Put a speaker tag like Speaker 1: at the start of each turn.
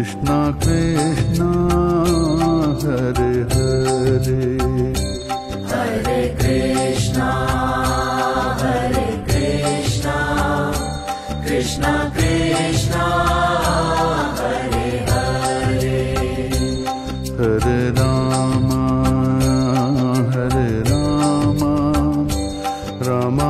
Speaker 1: Krishna Krishna Hare Hare.
Speaker 2: Krishna Krishna Krishna Krishna Hare
Speaker 1: Ram Hare Ram Ram